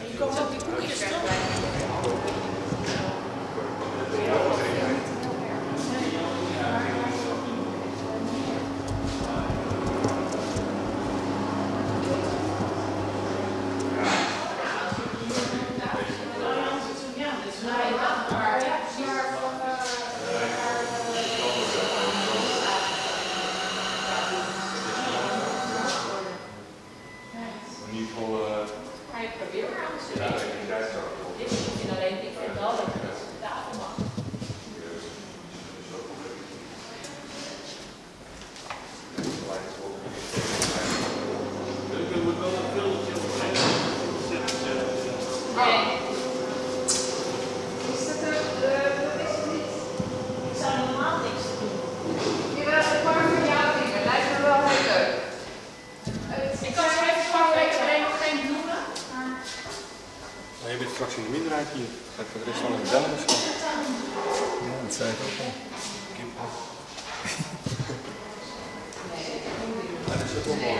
Are you going to Será? Straks in de minderheid hier. Dat voor de rest van het bellen misschien. Ja, dat zei ik ook al. Dat is ook wel.